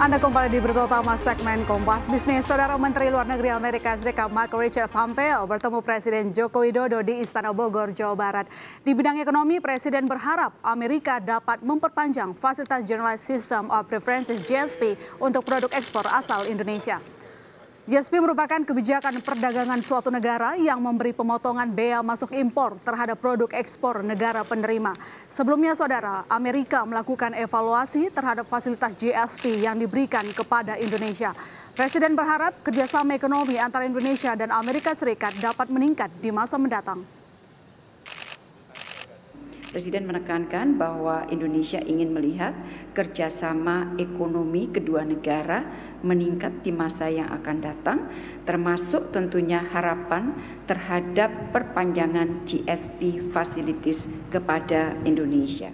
Anda kembali di berita utama segmen Kompas Bisnis. Saudara Menteri Luar Negeri Amerika Serikat Mark Richard Pompeo bertemu Presiden Joko Widodo di Istana Bogor, Jawa Barat. Di bidang ekonomi, Presiden berharap Amerika dapat memperpanjang fasilitas Generalized System of Preferences GSP untuk produk ekspor asal Indonesia. GSP merupakan kebijakan perdagangan suatu negara yang memberi pemotongan bea masuk impor terhadap produk ekspor negara penerima. Sebelumnya, saudara, Amerika melakukan evaluasi terhadap fasilitas GSP yang diberikan kepada Indonesia. Presiden berharap kerjasama ekonomi antara Indonesia dan Amerika Serikat dapat meningkat di masa mendatang. Presiden menekankan bahwa Indonesia ingin melihat kerjasama ekonomi kedua negara meningkat di masa yang akan datang, termasuk tentunya harapan terhadap perpanjangan GSP Facilities kepada Indonesia.